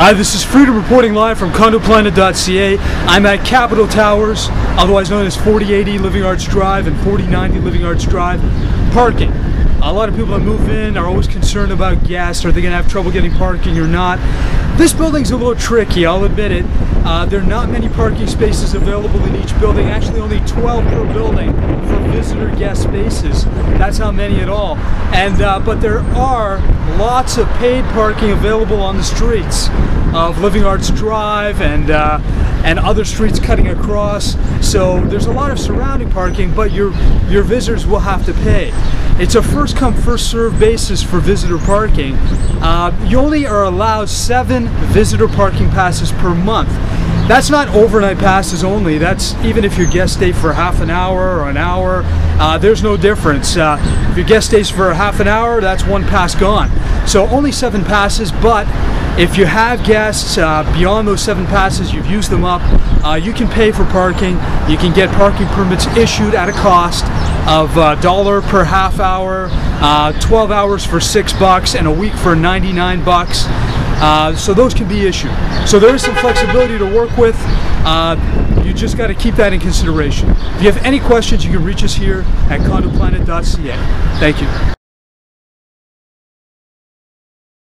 Hi, this is Freedom reporting live from condoplanet.ca. I'm at Capitol Towers, otherwise known as 4080 Living Arts Drive and 4090 Living Arts Drive. Parking. A lot of people that move in are always concerned about guests. Are they going to have trouble getting parking or not? This building's a little tricky, I'll admit it. Uh, there are not many parking spaces available in each building, actually only 12 per building for visitor guest spaces. That's how many at all. And uh, But there are lots of paid parking available on the streets of Living Arts Drive and uh, and other streets cutting across. So there's a lot of surrounding parking, but your your visitors will have to pay. It's a first come first serve basis for visitor parking. Uh, you only are allowed seven visitor parking passes per month. That's not overnight passes only. That's even if your guest stay for half an hour or an hour. Uh, there's no difference. Uh, if your guest stays for half an hour, that's one pass gone. So only seven passes, but if you have guests uh, beyond those seven passes, you've used them up, uh, you can pay for parking. You can get parking permits issued at a cost of a uh, dollar per half hour, uh, 12 hours for six bucks, and a week for 99 bucks. So those can be issued. So there is some flexibility to work with. You just got to keep that in consideration. If you have any questions, you can reach us here at condoplanet.ca. Thank you.